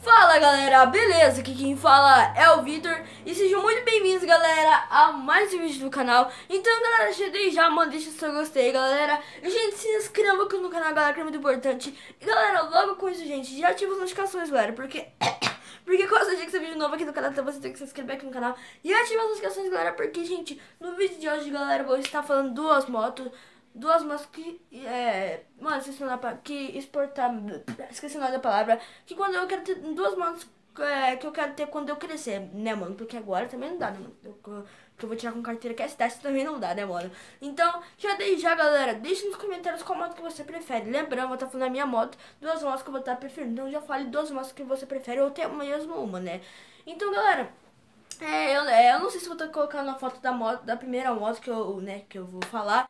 Fala galera, beleza? Aqui quem fala é o Vitor. E sejam muito bem-vindos galera a mais um vídeo do canal. Então galera, já, deixa o seu gostei galera. E gente, se inscreva aqui no canal galera que é muito importante. E galera, logo com isso gente, já ativa as notificações galera Porque, porque quando você esse vídeo novo aqui no canal Então você tem que se inscrever aqui no canal E ativa as notificações galera, porque gente, no vídeo de hoje galera eu vou estar falando duas motos duas motos que. É, mano, esqueci o nome da que exportar. Esqueci o nome da palavra. Que quando eu quero ter duas motos é, que eu quero ter quando eu crescer, né, mano? Porque agora também não dá, né, mano? Eu, que eu vou tirar com carteira que é S10 também não dá, né, mano? Então, já dei já, galera. Deixa nos comentários qual moto que você prefere. Lembrando, eu vou estar falando a minha moto, duas motos que eu vou estar preferindo. Então, já fale duas motos que você prefere ou até mesmo uma, né? Então, galera. É, eu, é, eu não sei se vou estar colocando a foto da moto, da primeira moto que eu, né, que eu vou falar.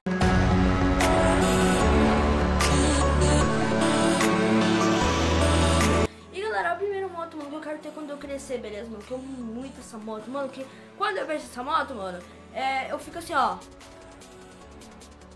Quero ter quando eu crescer, beleza, mano? Eu amo muito essa moto, mano. Que quando eu vejo essa moto, mano, é, eu fico assim, ó.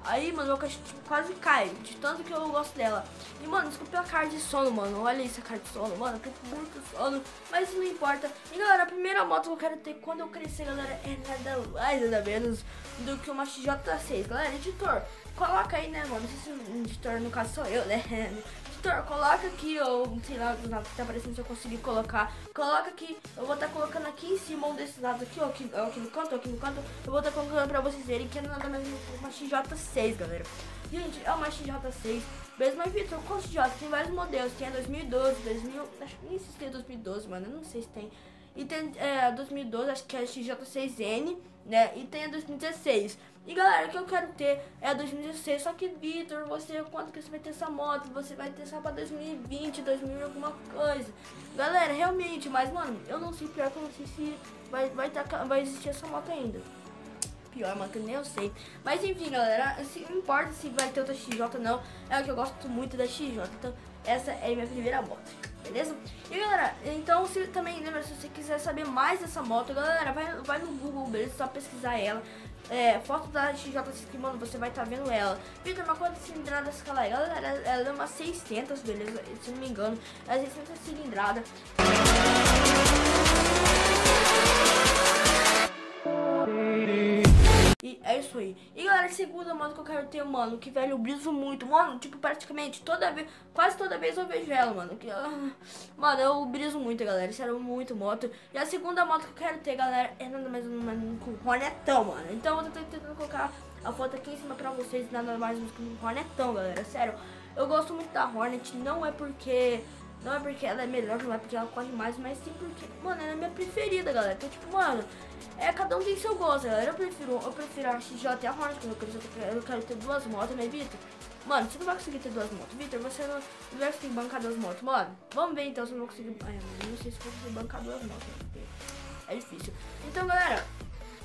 Aí, mano, meu cachorro quase cai, de tanto que eu gosto dela. E, mano, desculpa a cara de sono, mano. Olha isso, a cara de sono, mano. Eu tô muito sono, mas não importa. E, galera, a primeira moto que eu quero ter quando eu crescer, galera, é nada mais, nada menos do que uma XJ6. Galera, editor, coloca aí, né, mano? Se editor, no caso, sou eu, né? Editor, coloca aqui, ou sei lá, dos lados que tá aparecendo se eu conseguir colocar. Coloca aqui, eu vou estar tá colocando aqui em cima um desses lados aqui, ó, aqui, aqui no canto, aqui no canto. Eu vou estar tá colocando pra vocês verem que é nada mais uma XJ6, galera. Gente, é uma XJ6. Mesmo, mas Vitor, qual XJ? Tem vários modelos. Tem a 2012, 2000. Acho que nem sei se tem 2012, mano. Eu não sei se tem. E tem é, a 2012, acho que é a XJ6N, né? E tem a 2016. E galera, o que eu quero ter é a 2016. Só que, Vitor, você, quanto que você vai ter essa moto? Você vai ter só pra 2020, 2000 alguma coisa. Galera, realmente, mas mano, eu não sei pior que eu não sei se vai, vai, tá, vai existir essa moto ainda. Pior, mano, que nem eu sei. Mas enfim, galera, se, não importa se vai ter outra XJ ou não. É o que eu gosto muito da XJ. Então, essa é a minha primeira moto beleza? E galera, então se também lembra, se você quiser saber mais dessa moto, galera, vai, vai no Google, beleza? Só pesquisar ela. É, foto da XJ6 mano, você vai estar tá vendo ela. Vitor, mas quantas cilindradas que ela é? Galera, ela é uma 600, beleza? Se não me engano, é 600 cilindrada. E é isso aí. E galera, segunda moto que eu quero ter, mano, que velho, eu briso muito. Mano, tipo, praticamente toda vez, quase toda vez eu vejo ela, mano. Que, uh, mano, eu briso muito, galera. Sério, muito moto. E a segunda moto que eu quero ter, galera, é nada mais um Hornetão, mano. Então eu tô tentando colocar a foto aqui em cima pra vocês, nada mais do que um Hornetão, galera. Sério, eu gosto muito da Hornet, não é porque não é porque ela é melhor, não é porque ela corre mais, mas sim porque, mano, ela é minha preferida, galera. Então, tipo, mano, é cada um tem seu gosto, galera. Eu prefiro, eu prefiro a XJ e a Hornet, eu quero, eu quero ter duas motos, né, Vitor? Mano, você não vai conseguir ter duas motos. Vitor, você não, não vai conseguir bancar duas motos. Mano, vamos ver então se eu não conseguir. Ai, não sei se eu vou conseguir bancar duas motos. Porque é difícil. Então, galera.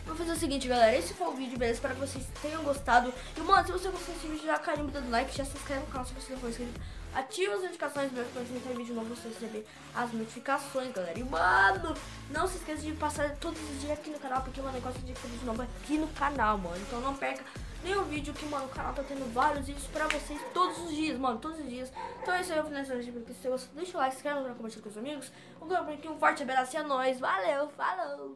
Vou fazer o seguinte, galera. Esse foi o vídeo, beleza? Espero que vocês tenham gostado. E, mano, se você gostou desse vídeo, já carimba dando like, já se inscreve no canal se você não for inscrito. Ativa as notificações para quando sair vídeo novo você receber as notificações, galera. E, mano, não se esqueça de passar todos os dias aqui no canal, porque, mano, eu gosto de vídeo novo aqui no canal, mano. Então não perca nenhum vídeo que, mano, o canal tá tendo vários vídeos pra vocês todos os dias, mano, todos os dias. Então é isso aí, eu finalizo vídeo, porque se você gostou, deixa o like, se inscreve no canal, compartilha com os amigos. Um, um forte abraço e é nóis. Valeu, falou!